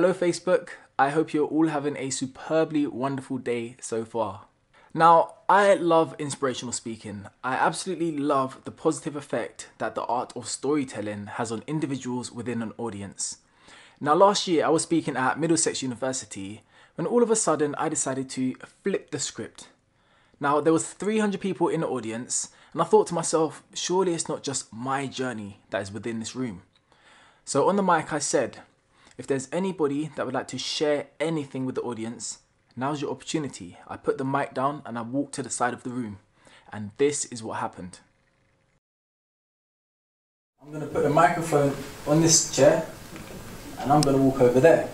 Hello, Facebook. I hope you're all having a superbly wonderful day so far. Now, I love inspirational speaking. I absolutely love the positive effect that the art of storytelling has on individuals within an audience. Now, last year I was speaking at Middlesex University when all of a sudden I decided to flip the script. Now, there was 300 people in the audience, and I thought to myself, surely it's not just my journey that is within this room. So on the mic, I said, if there's anybody that would like to share anything with the audience, now's your opportunity. I put the mic down and I walked to the side of the room. And this is what happened. I'm going to put the microphone on this chair and I'm going to walk over there.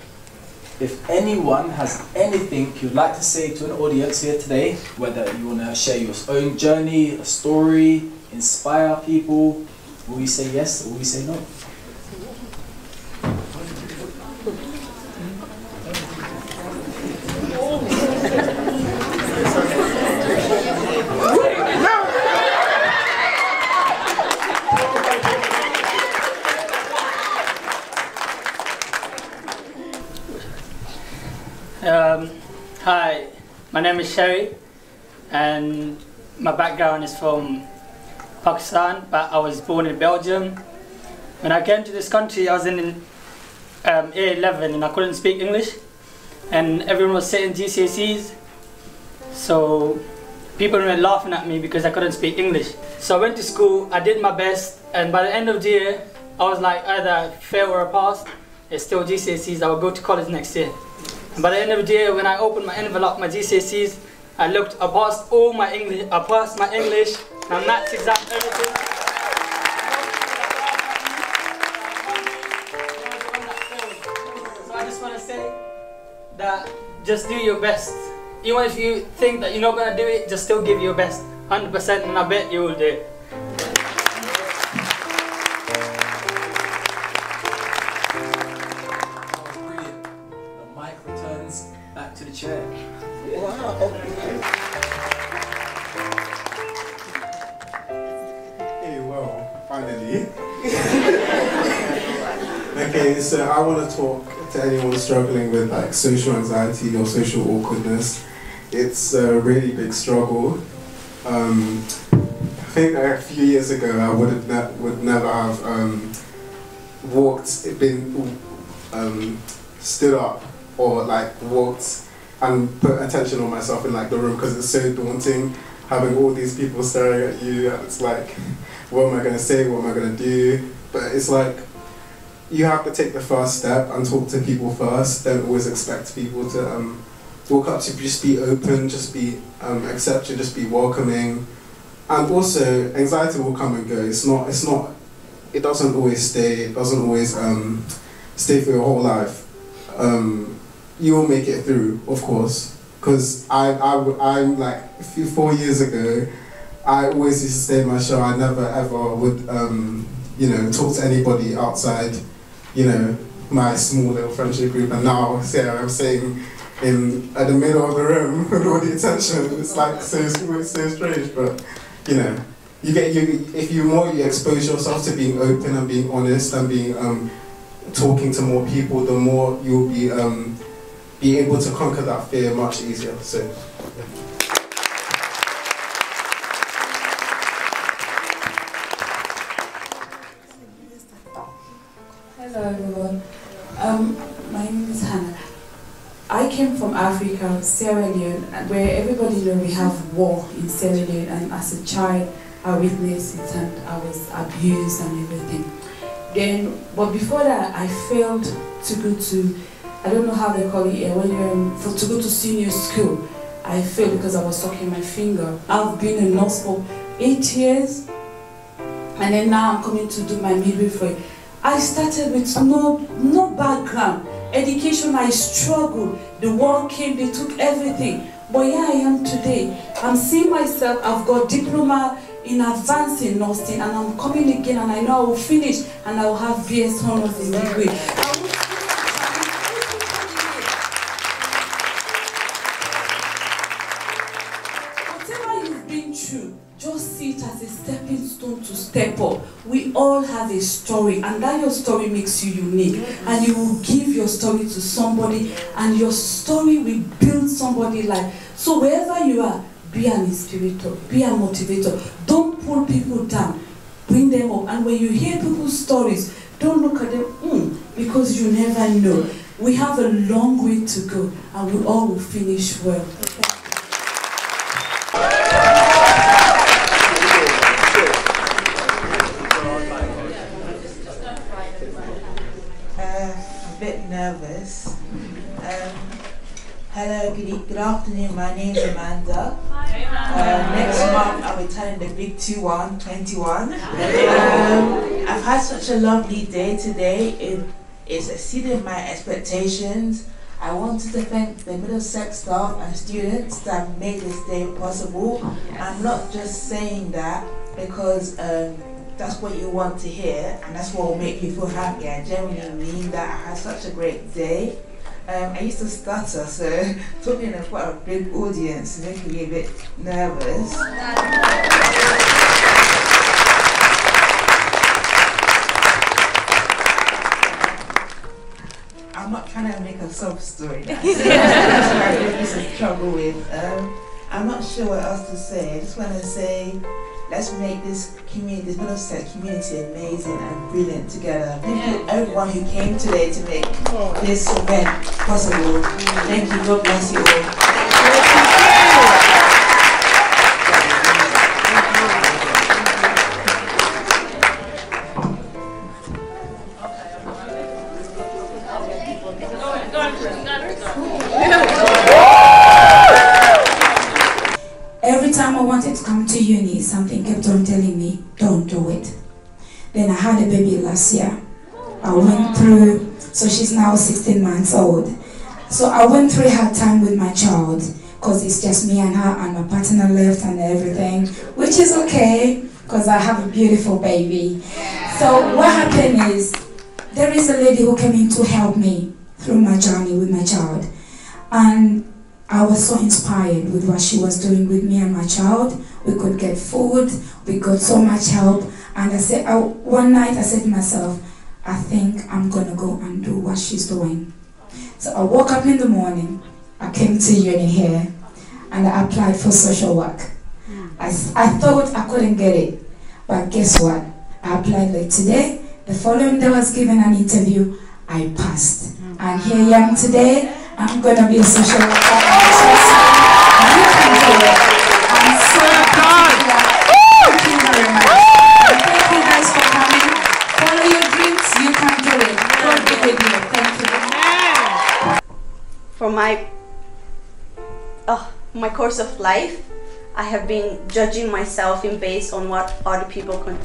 If anyone has anything you'd like to say to an audience here today, whether you want to share your own journey, a story, inspire people, will you say yes or will you say no? Um, hi, my name is Sherry, and my background is from Pakistan, but I was born in Belgium. When I came to this country, I was in um, A11 and I couldn't speak English, and everyone was saying GCSEs, so people were laughing at me because I couldn't speak English. So I went to school, I did my best, and by the end of the year, I was like either fail or pass. It's still GCSEs, I will go to college next year. By the end of the year, when I opened my envelope, my GCSEs, I looked, I passed all my English, I passed my English, my maths exam, everything. So I just want to say that just do your best. Even if you think that you're not going to do it, just still give your best. 100% and I bet you will do it. Okay, so I want to talk to anyone struggling with like social anxiety or social awkwardness. It's a really big struggle. Um, I think a few years ago I would have ne- would never have um, walked, been um, stood up or like walked and put attention on myself in like the room because it's so daunting having all these people staring at you and it's like what am I gonna say, what am I gonna do? But it's like you have to take the first step and talk to people first. Don't always expect people to um, walk up to you, just be open, just be um, just be welcoming. And also anxiety will come and go. It's not it's not it doesn't always stay, it doesn't always um, stay for your whole life. Um, you will make it through, of course. Because I, I, I'm like, a few, four years ago, I always used to stay in my show. I never ever would, um, you know, talk to anybody outside, you know, my small little friendship group. And now, yeah, I'm saying in at the middle of the room with all the attention. It's like so, it's so strange, but you know, you get you if you more you expose yourself to being open and being honest and being um, talking to more people, the more you'll be um, be able to conquer that fear much easier. So. Hello Africa, Sierra Leone, where everybody know we have war in Sierra Leone, and as a child, I witnessed it and I was abused and everything. Then, but before that, I failed to go to, I don't know how they call it here, when you're in, um, for, to go to senior school. I failed because I was sucking my finger. I've been a nurse for eight years, and then now I'm coming to do my midwifery. I started with no no background. Education, I struggled. The war came, they took everything. But here I am today. I'm seeing myself, I've got diploma in advancing nursing and I'm coming again and I know I will finish and I will have BS honors in degree. A story, and that your story makes you unique. And you will give your story to somebody, and your story will build somebody life. So wherever you are, be an inspirator, be a motivator. Don't pull people down, bring them up. And when you hear people's stories, don't look at them, mm, because you never know. We have a long way to go, and we all will finish well. Nervous. Um, hello, good, good afternoon. My name is Amanda. Uh, next month I'll be turning the big 2 1, 21. Um, I've had such a lovely day today. It, it's exceeded my expectations. I wanted to thank the Middlesex staff and students that made this day possible. I'm not just saying that because um, that's what you want to hear and that's what will make you feel happy. I genuinely mean that. I had such a great day. Um, I used to stutter, so talking in quite a big audience is making me a bit nervous. I'm not trying to make a sob story. That's what I really used to struggle with. Um, I'm not sure what else to say. I just want to say Let's make this community, this Middlesex community amazing and brilliant together. Thank you everyone who came today to make this event possible. Thank you. God bless you all. To come to uni, something kept on telling me, don't do it. Then I had a baby last year. I went through, so she's now 16 months old. So I went through hard time with my child because it's just me and her and my partner left and everything, which is okay because I have a beautiful baby. So what happened is there is a lady who came in to help me through my journey with my child. And I was so inspired with what she was doing with me and my child. We could get food, we got so much help. And I said, I, one night I said to myself, I think I'm gonna go and do what she's doing. So I woke up in the morning, I came to uni here, and I applied for social work. I, I thought I couldn't get it, but guess what? I applied like today. The following day I was given an interview, I passed. And here I am today. I'm going to be a social worker. You can do it. I'm so Thank you very much. Thank you guys for coming. Follow your dreams. You can do it. Be. Thank you. For my, uh, my course of life, I have been judging myself in based on what other people can,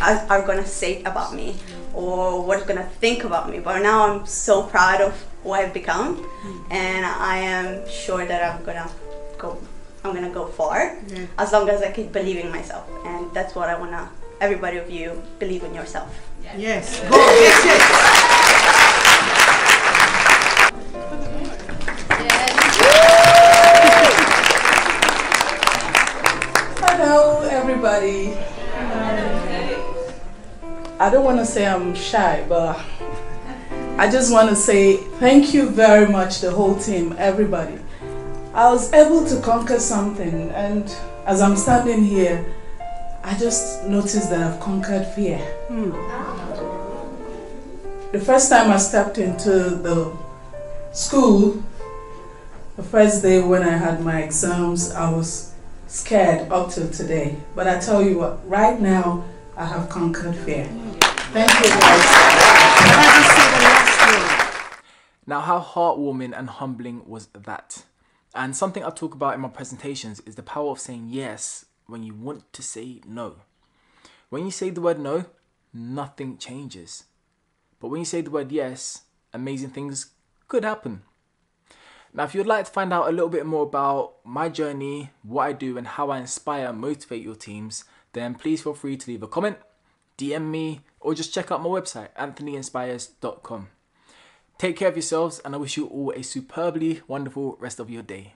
are, are gonna say about me or what are gonna think about me. But now I'm so proud of who I've become, mm. and I am sure that I'm gonna go. I'm gonna go far mm-hmm. as long as I keep believing myself, and that's what I wanna. Everybody of you believe in yourself. Yes. Go. Yes. Yes. Hello, everybody. Um, I don't want to say I'm shy, but I just want to say thank you very much, the whole team, everybody. I was able to conquer something, and as I'm standing here, I just noticed that I've conquered fear. Hmm. The first time I stepped into the school, the first day when I had my exams, I was scared up till today. But I tell you what, right now, I have conquered fear. Thank you guys. Now, how heartwarming and humbling was that? And something I talk about in my presentations is the power of saying yes when you want to say no. When you say the word no, nothing changes. But when you say the word yes, amazing things could happen. Now, if you'd like to find out a little bit more about my journey, what I do, and how I inspire and motivate your teams, then please feel free to leave a comment, DM me, or just check out my website, anthonyinspires.com. Take care of yourselves, and I wish you all a superbly wonderful rest of your day.